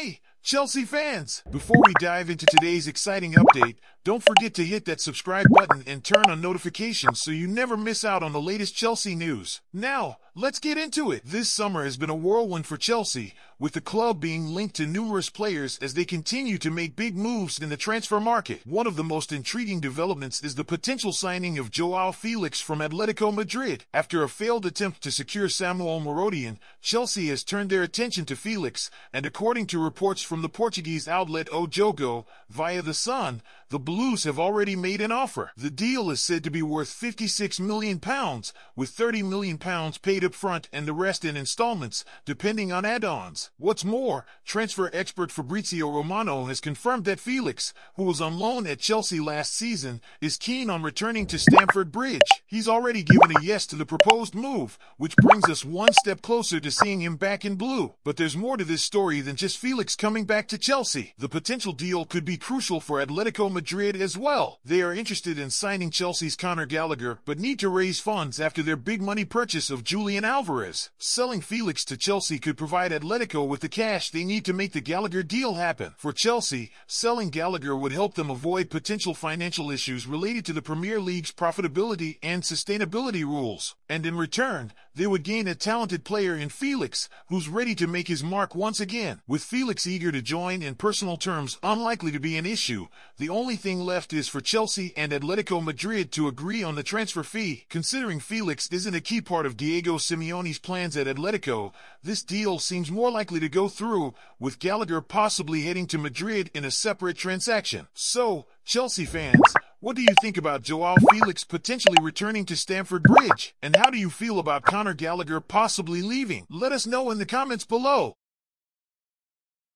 Hey, Chelsea fans! Before we dive into today's exciting update, don't forget to hit that subscribe button and turn on notifications so you never miss out on the latest Chelsea news. Now, let's get into it. This summer has been a whirlwind for Chelsea, with the club being linked to numerous players as they continue to make big moves in the transfer market. One of the most intriguing developments is the potential signing of Joao Felix from Atletico Madrid. After a failed attempt to secure Samu Omorodion, Chelsea has turned their attention to Felix, and according to reports from the Portuguese outlet O Jogo, via The Sun, the Blues have already made an offer. The deal is said to be worth 56 million pounds, with 30 million pounds paid up front and the rest in installments, depending on add-ons. What's more, transfer expert Fabrizio Romano has confirmed that Felix, who was on loan at Chelsea last season, is keen on returning to Stamford Bridge. He's already given a yes to the proposed move, which brings us one step closer to seeing him back in blue. But there's more to this story than just Felix coming back to Chelsea. The potential deal could be crucial for Atletico Madrid Madrid as well. They are interested in signing Chelsea's Conor Gallagher, but need to raise funds after their big money purchase of Julian Alvarez. Selling Felix to Chelsea could provide Atletico with the cash they need to make the Gallagher deal happen. For Chelsea, selling Gallagher would help them avoid potential financial issues related to the Premier League's profitability and sustainability rules. And in return, they would gain a talented player in Felix, who's ready to make his mark once again. With Felix eager to join in personal terms unlikely to be an issue, the only thing thing left is for Chelsea and Atletico Madrid to agree on the transfer fee. Considering Felix isn't a key part of Diego Simeone's plans at Atletico, this deal seems more likely to go through, with Gallagher possibly heading to Madrid in a separate transaction. So, Chelsea fans, what do you think about Joao Felix potentially returning to Stamford Bridge? And how do you feel about Conor Gallagher possibly leaving? Let us know in the comments below.